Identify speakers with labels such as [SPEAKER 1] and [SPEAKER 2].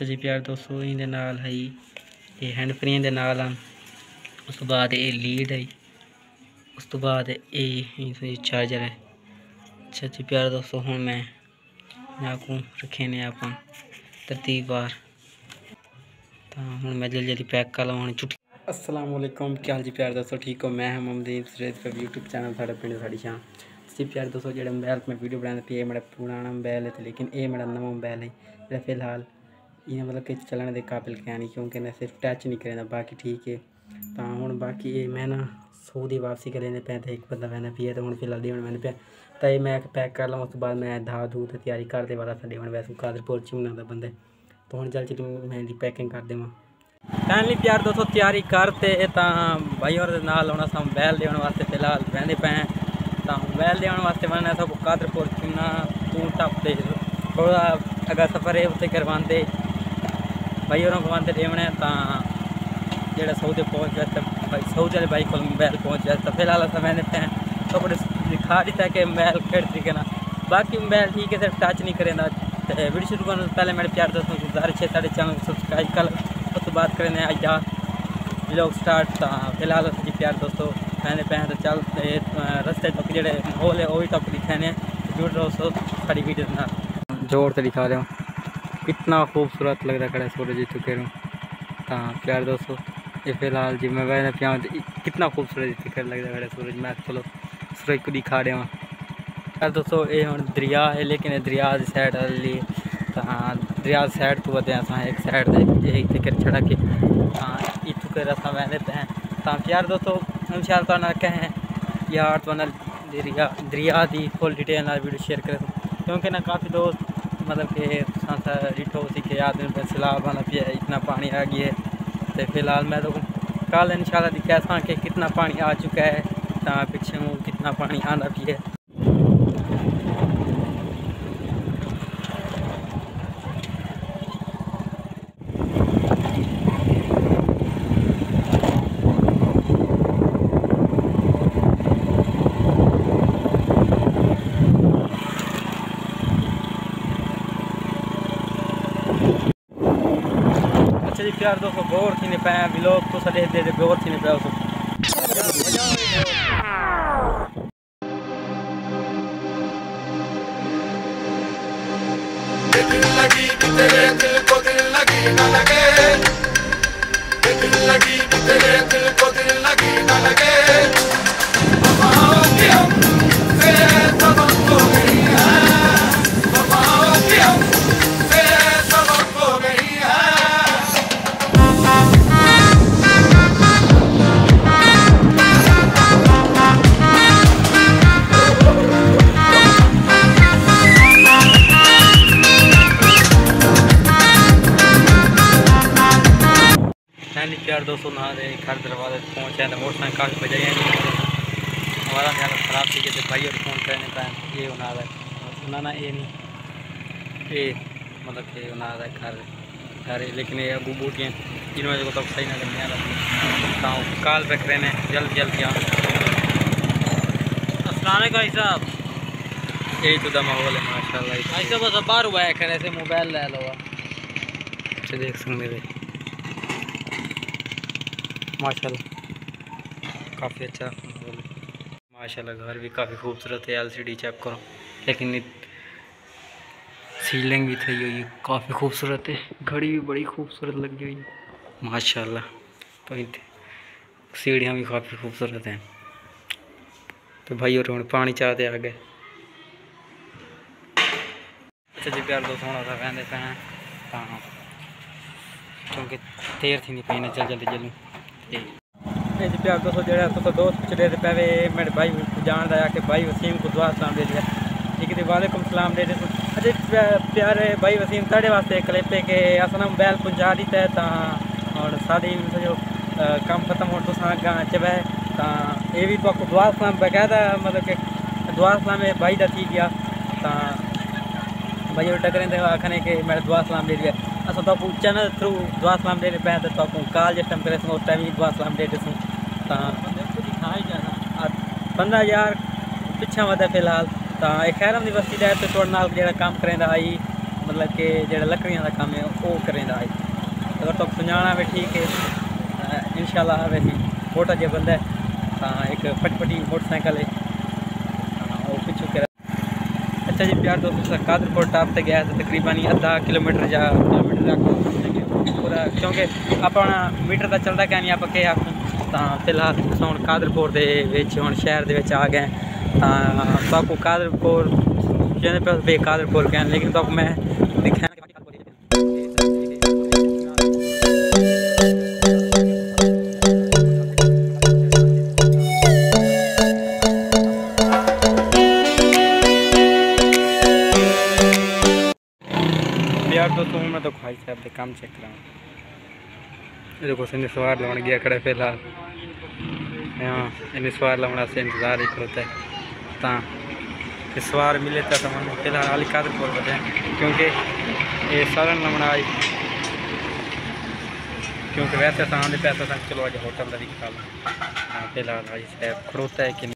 [SPEAKER 1] ਅੱਛਾ ਜੀ ਪਿਆਰ ਦੋਸਤੋ ਇਹਦੇ ਨਾਲ ਹੈ ਜੀ ਇਹ ਹੈਂਡ ਫਰੀ ਦੇ ਨਾਲ ਆ ਉਸ ਤੋਂ ਬਾਅਦ ਇਹ ਲੀਡ ਹੈ ਉਸ ਤੋਂ ਬਾਅਦ ਇਹ ਇਹ ਚਾਰਜਰ ਹੈ ਅੱਛਾ ਜੀ ਪਿਆਰ ਦੋਸਤੋ ਹੁਣ ਮੈਂ ਇਹਨਾਂ को रखे ने आप तरतीबवार तो हूँ मैं जल्दी जल्दी पैक कर लवां छुट्टी अस्सलाम वालेकुम क्या हाल जी प्यार दोस्तों ठीक हो मैं हूं ममदीप सरेद पर यूट्यूब चैनल साढ़े पिंड साड़ी शां जी प्यार दोस्तों जो मोबाइल में वीडियो बनाने पे मेरा पुराना मोबाइल है लेकिन ये मेरा नवा मोबाइल है जेह्ड़ा फ़िलहाल इ'यां मतलब कि चलने के काबिल क्या नहीं क्योंकि मैं सिर्फ़ टच नहीं करें बाकी ठीक है तो हूँ बाकी ये मैं ना सौ की वापसी करें पे तो एक बंदा मैंने पिया तो हूँ फ़िलहाल देवन मैंने पे तो ये मैं पैक कर लवां उस तो बाद मैं धा धू तो तैयारी करते वाला था देवन वैसे कादरपुर च बनाता बंदे तो हूँ चल चल मैं इनकी पैकिंग कर देवां फैमिली प्यार दोस्तों तैयारी करते तो भाई और नाल होना सा मोबाइल देने वास्ते फ़िलहाल बहते पे तो मोबाइल देने वास्ते मैंने सब कादरपुर चुना तू टपते थोड़ा अगर सफ़र है उत्ते करवाते भाई और घुमाते देवने तो जेह्ड़ा सऊदी पहुँच भाई सऊदी भाई को मोबाइल पहुँच तो फ़िलहाल अस मैंने तो बड़े दिखा दिता कि मोबाइल केड़े तरीके ना। बाकी मोबाइल ठीक है सिर्फ़ टच नहीं करें वीडियो शुरू करने से पहले मेरे प्यार दोस्तों, गुजारिश है साढ़े चैनल सब्सक्राइब कर उस बात करें आज जा व्लॉग स्टार्ट तो फ़िलहाल जी प्यार दोस्तों मैंने पे तो चल रस्ते तक जेह्ड़े माहौल है वही तक दिखाने जुड़ रहो सो सारी वीडियो ज़ोर से दिखा रहे हो कितना खूबसूरत लग रहा है सूरज जी चुके रहूँ हाँ प्यार दोस्तों, ये फ़िलहाल जी मैं वह पिया कितना खूबसूरत दिख लग रहा है सूरज मैं चलो, सूरज को दिखा रहे हूँ यार दोस्तों, ये हम दरिया है, लेकिन दरिया की साइड वाली तो हाँ दरिया साइड तो बदे अस एक साइड से फ़िक्र छड़ा के हाँ इतों के रास्ता मैंने पे तो प्यार दोस्तों, हम शायद तो कहें यार तो दरिया दरिया की फुल डिटेल वीडियो शेयर करें। क्योंकि ना काफ़ी दोस्त मतलब कि डिठो सी के आदमी पे सैलाब आना पिया इतना पानी आ गया है। तो फ़िलहाल मैं तो कल इंशाल्लाह दिखा कि कितना पानी आ चुका है तो पिछे मुँह कितना पानी आना पिया अच्छा जी, प्यार दोस्तों, गौर थी पे व्लॉग तो सॾे दे दे, गौर थी पिया
[SPEAKER 2] लगी तेरे दिल को दिल लगी न लगे। दिल लगी तेरे दिल को दिल लगी न लगे।
[SPEAKER 1] प्यार दोस्तों ना रहे घर दरवाजे पहुँचे तो मोटरसाइकिल काफ़ी बजाई हमारा ख्याल ख़राब थी जैसे भाई और फ़ोन करने का ये होना रहा है। सुनाना ये नहीं ये मतलब कि होना रहा है घर घर लेकिन ये अबू बूटियाँ इन वजह को तो सही नज़र नहीं आ रहा। काल रख रहे हैं जल्द जल्द यहाँ।
[SPEAKER 3] असलाने का हिसाब
[SPEAKER 1] यही तो दा माहौल है माशाल्लाह।
[SPEAKER 3] ऐसे बस बाहर हुआ है करे से मोबाइल ले लो।
[SPEAKER 1] अच्छा देख सकते हैं। माशाल्लाह। काफ़ी अच्छा माशाल्लाह घर भी काफ़ी खूबसूरत है एलसीडी चेक करो। लेकिन सीलिंग भी थी हुई काफ़ी खूबसूरत है। घड़ी भी बड़ी खूबसूरत लगी हुई है माशाल्लाह तो सीढ़ियाँ भी काफ़ी खूबसूरत हैं। तो भाई और हम पानी चाहते आ गए अच्छा जी प्यार दोस्त होना था कहते हैं। हाँ क्योंकि देर थी नहीं पई ना जल्दी जल्दी जल्दी ते जी प्यार दोस्तों जेह्ड़ा तुस दोस्त पुछदे ते पहले मेरे भाई को जानदा है कि भाई वसीम को दुआ सलाम दे दिया ठीक है वालेकुम सलाम दे दिया अजय प्या- प्यारे भाई वसीम साढ़े वास्ते एक क्लिप है कि अस ना मोबाइल पहुँचा दिता है तां और साढ़ी जो कम खत्म हो तुस अग्गां चवे तां ये भी तुआको दुआ सलाम बकायदा मतलब कि दुआ सलाम ए भाई दा थी गया तां भाई और टकरें ते आखने कि मेरा दुआ सलाम दे दिया अस तो चैनल थ्रू दुआ सलाम देने पे तो तो कॉल जिस टाइम करे उस टाइम ही दुआ सलाम दे दूँ तो
[SPEAKER 3] दिखाई जाना
[SPEAKER 1] बंदा यार पिछा वधा फ़िलहाल तो एक खैरम दी बस्ती जाए तो थोड़े नाल जेह्ड़ा कम्म करेंदा आई मतलब कि जेह्ड़ा लकड़ियाँ दा कम्म है ओह् करेंदा है अगर तुस सुञाना भी ठीक है इंशाल्लाह वैसे छोटा जिहा बंदा है तां इक फटफटी मोटरसाइकिल ਅੱਛਾ ਜੀ ਪਿਆਰ ਦੋਸਤੋ ਕਾਦਰਪੁਰ ਟਾਪ ਤੇ ਗਿਆ ਤਾਂ ਤਕਰੀਬਨ 10 ਕਿਲੋਮੀਟਰ ਜਾਂ ਕਿਲੋਮੀਟਰ ਤੱਕ ਪੂਰਾ ਕਿਉਂਕਿ ਆਪਾਂ ਮੀਟਰ ਤਾਂ ਚੱਲਦਾ ਕਿ ਨਹੀਂ, ਆਪਾਂ ਕੇ ਆਪ ਤਾਂ ਫਿਲਹਾਲ ਹੁਣ ਕਾਦਰਪੁਰ ਦੇ ਵਿੱਚ ਹੁਣ ਸ਼ਹਿਰ ਦੇ ਵਿੱਚ ਆ ਗਏ ਤਾਂ ਤੁਹਾਨੂੰ ਕਾਦਰਪੁਰ ਜਿਹਨੇ ਪਿਆ ਬੇਕਾਦਰਪੁਰ ਗਏ ਲੇਕਿਨ ਤੁਹਾਨੂੰ ਮੈਂ ਦਿਖਾਣਾ दोस्तों मैं तो भाई साहब के काम चेक करा देखो, सिंध सवार लवन गया खड़े फ़िलहाल। हाँ इन सवार लवना से इंतज़ार ही करता है। ता सवार मिले तो समझ फ़िलहाल अली बजे क्योंकि ये सालन लवना आई। क्योंकि वैसे तो आने पैसा तक चलो अज होटल का भी खा लो। हाँ फ़िलहाल भाई साहब खड़ोता है कि